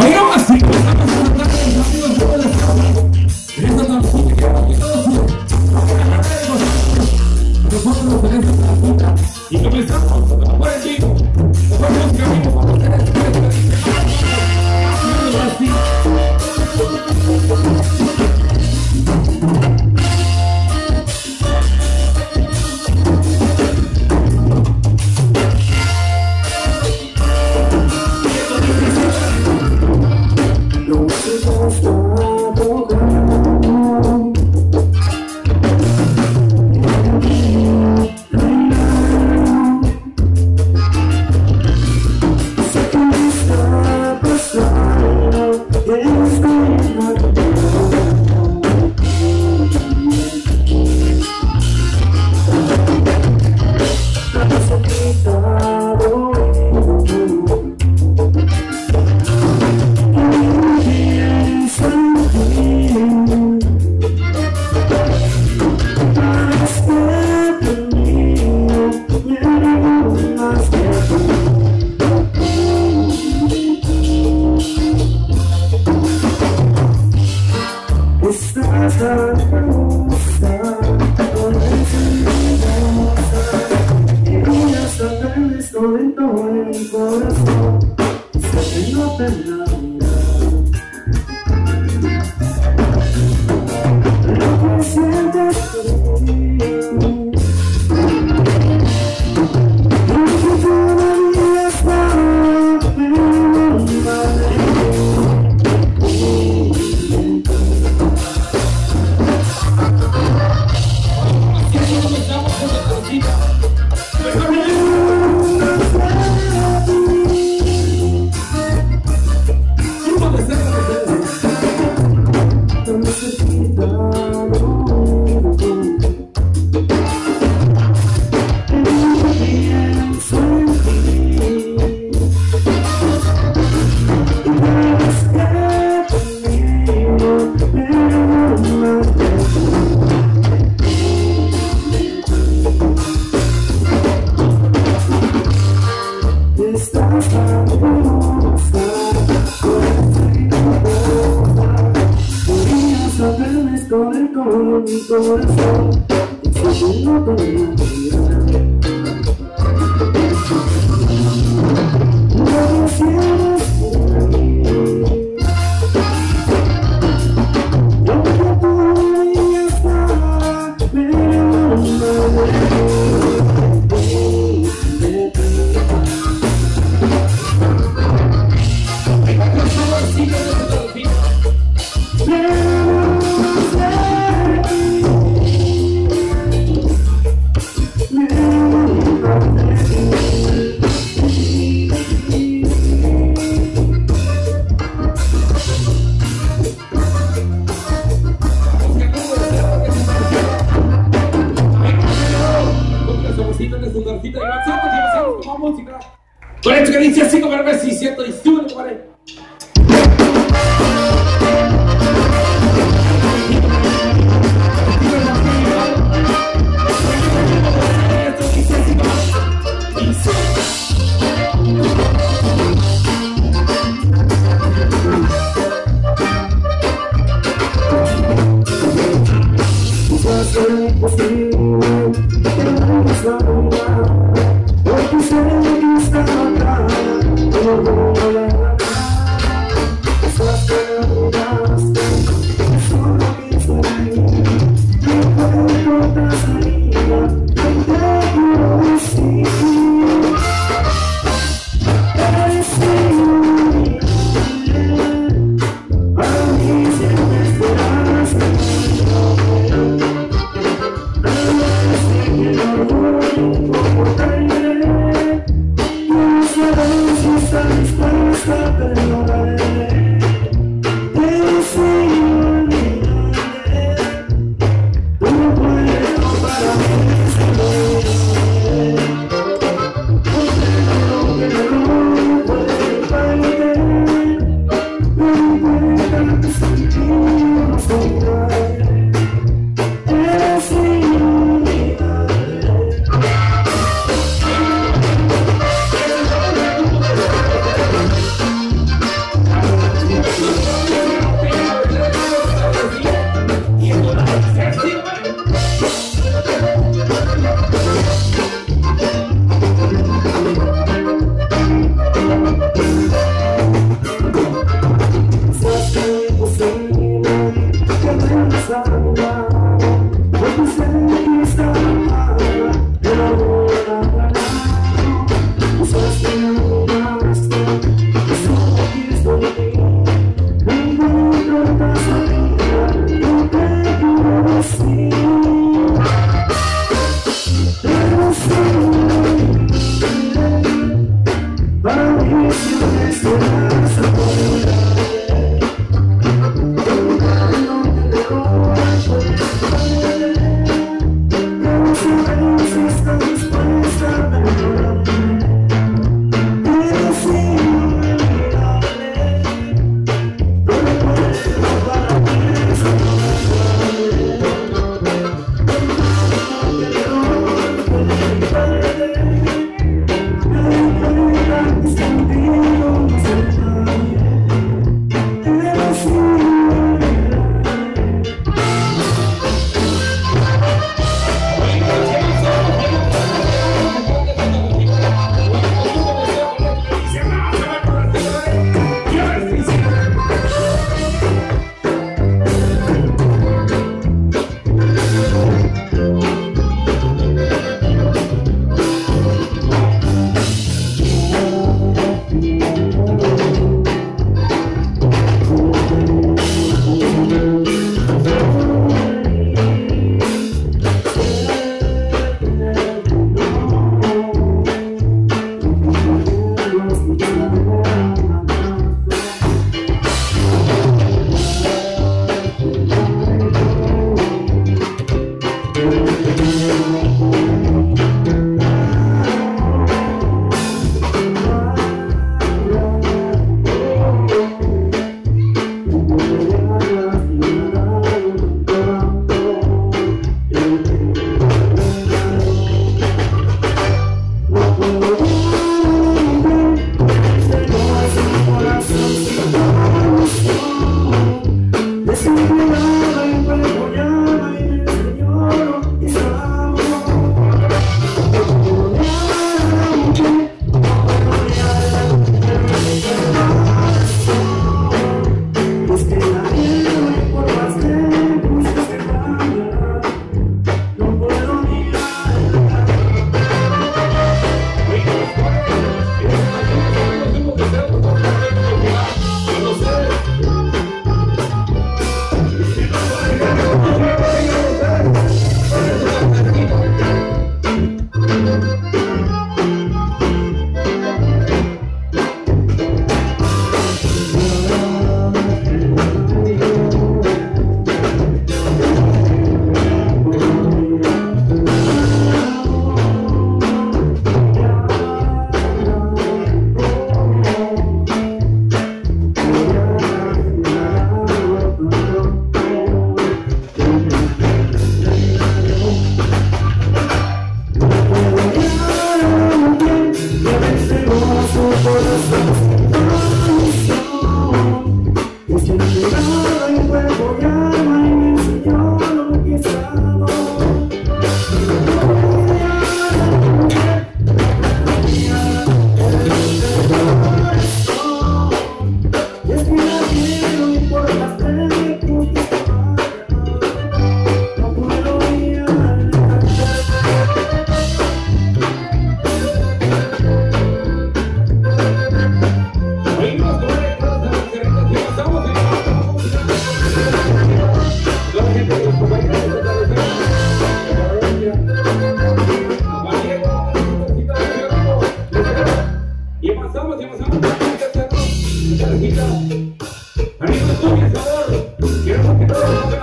Oiga, así comenzamos a cantar con los amigos de la Esta canción que quiero que todos nosotros nos tenemos la puta y comenzamos por el vivo. Por música vivo, Muito you.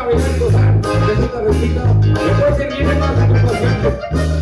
bailar gozar. Después que viene más.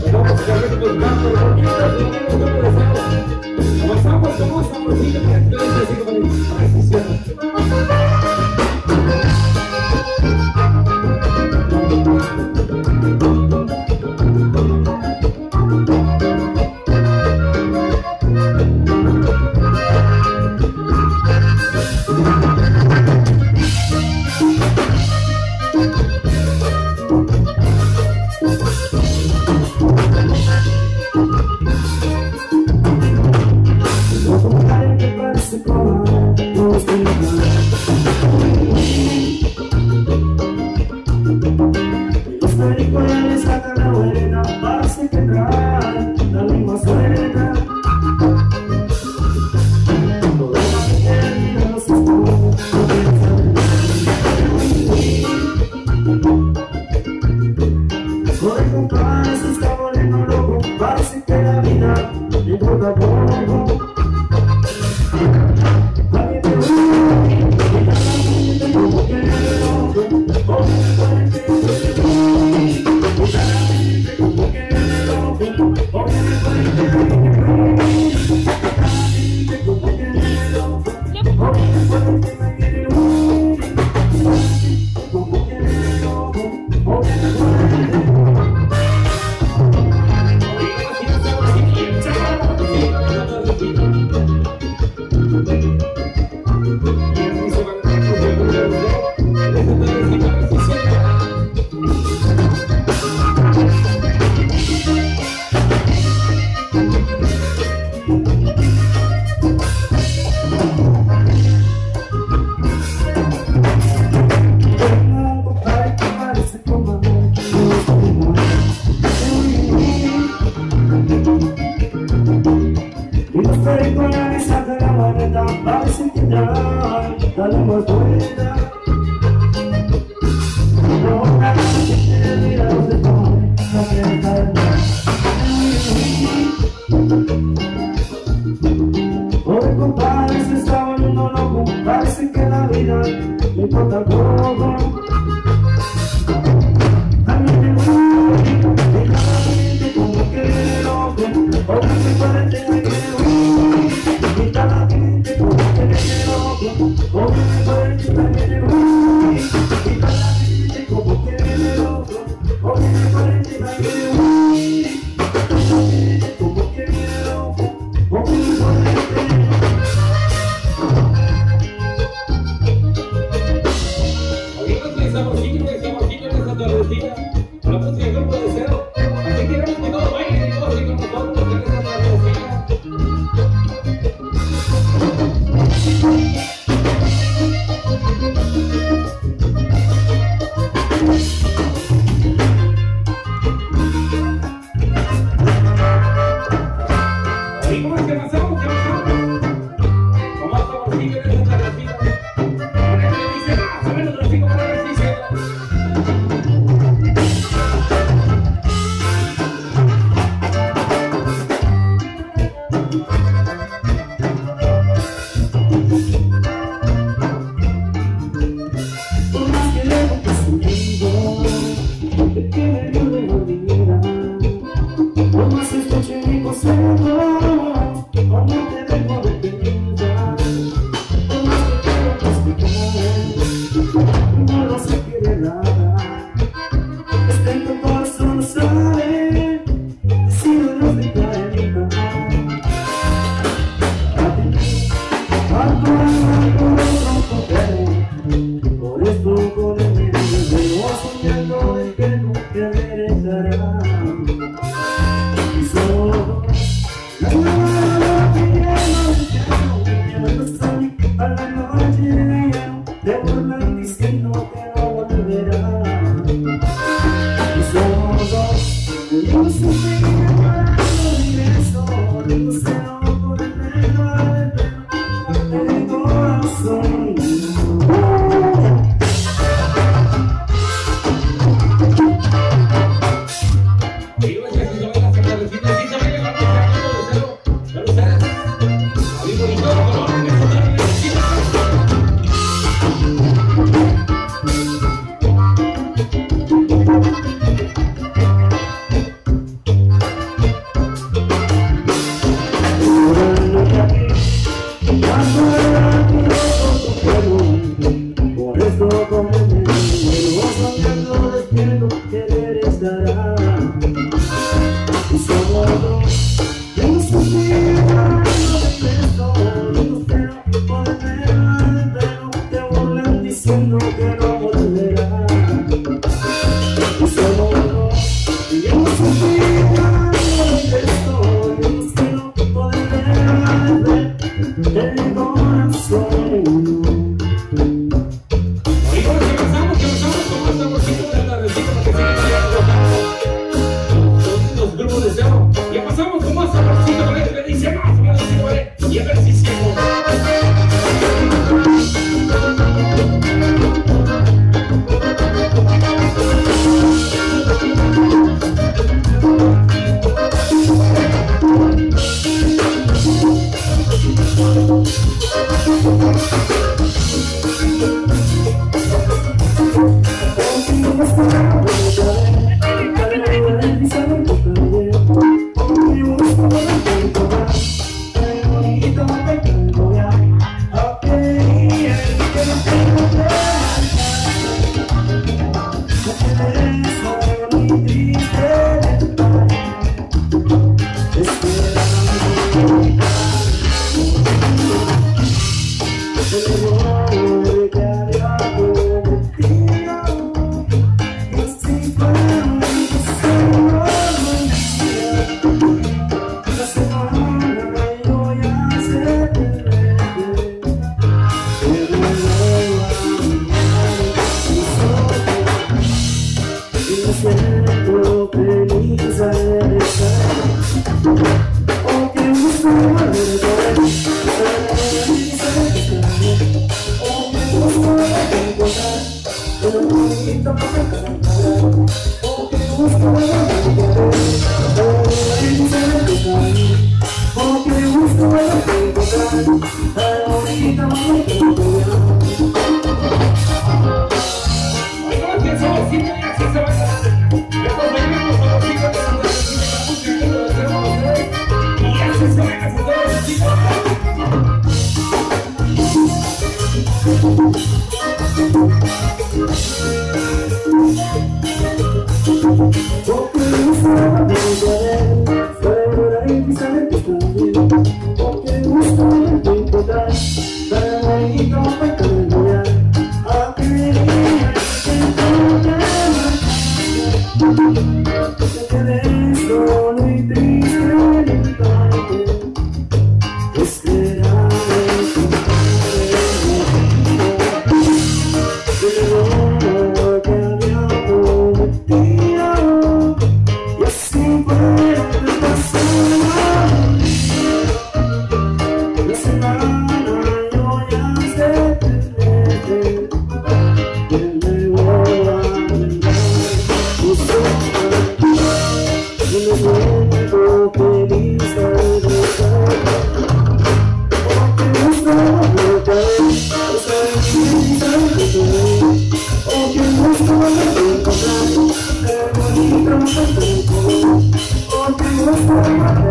Parece que la vida importa poco Cristo. Otra vez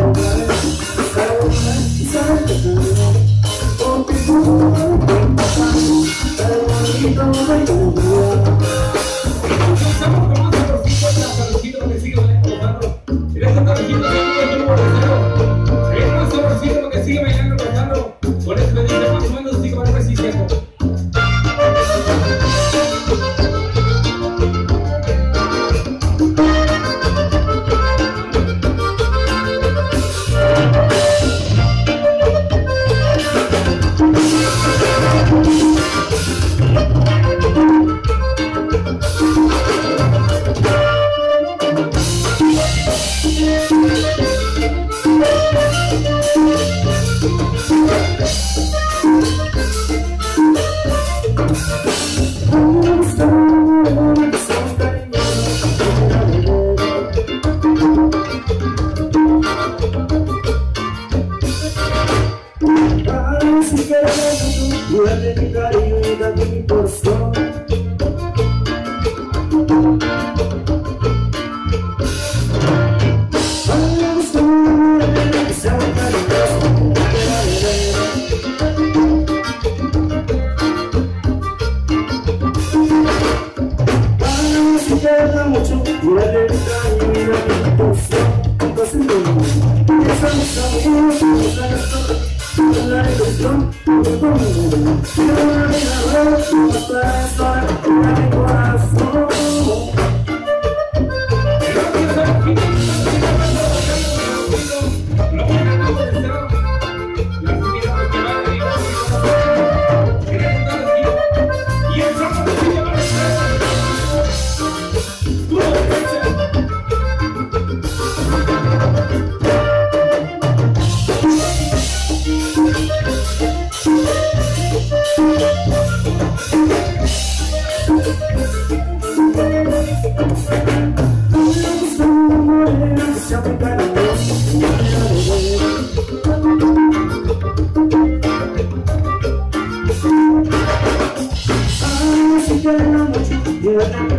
I'm it's done, feel like it's done, good.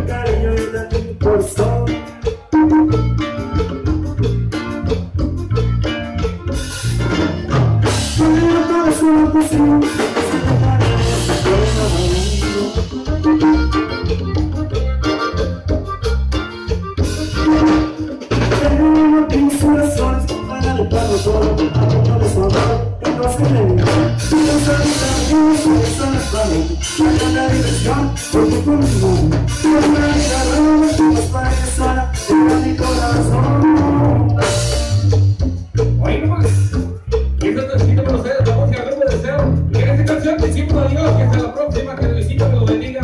Dios, que hasta la próxima, que Diosito me lo bendiga.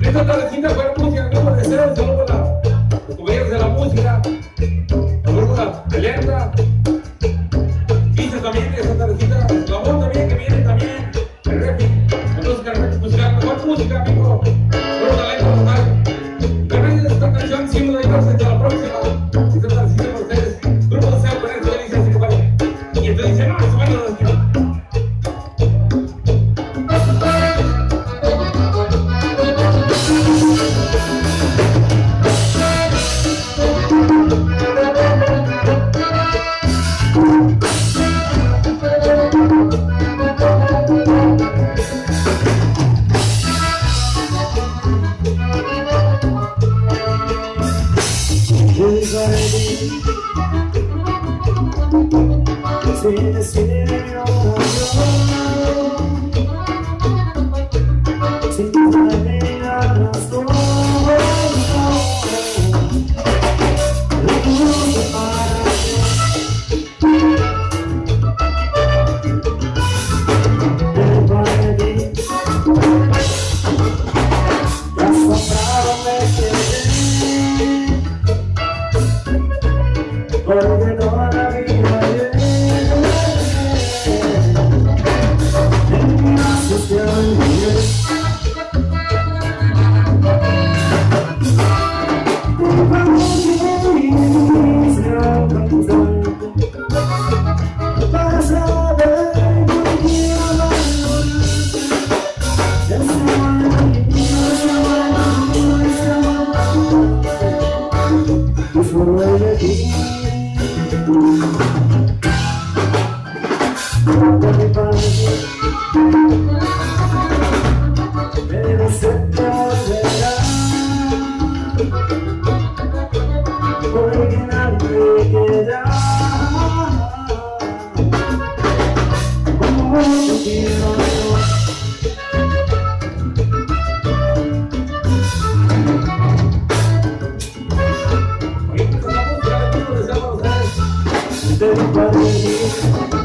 Dios, hasta la cinta fuera spinning, spinning in steady running